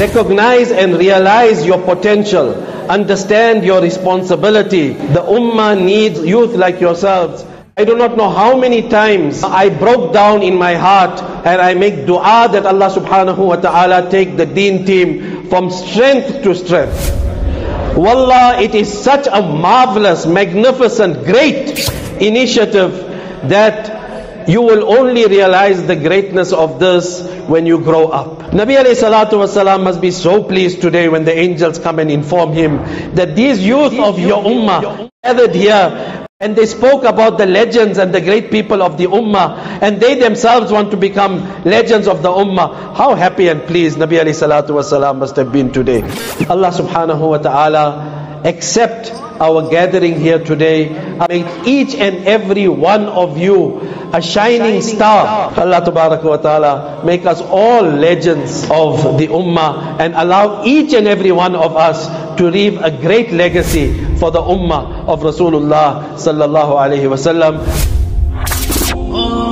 Recognize and realize your potential. Understand your responsibility. The ummah needs youth like yourselves. I do not know how many times I broke down in my heart and I make dua that Allah subhanahu wa ta'ala take the deen team from strength to strength. Wallah, it is such a marvelous, magnificent, great initiative that you will only realize the greatness of this when you grow up. Nabi alayhi salatu wasalam must be so pleased today when the angels come and inform him that these youth of your ummah gathered here and they spoke about the legends and the great people of the ummah and they themselves want to become legends of the ummah. How happy and pleased Nabi alayhi salatu wasalam must have been today. Allah subhanahu wa ta'ala accept our gathering here today. Make each and every one of you a shining star. Allah wa ta'ala make us all legends of the ummah and allow each and every one of us to leave a great legacy for the ummah of Rasulullah sallallahu alaihi wasallam. Oh.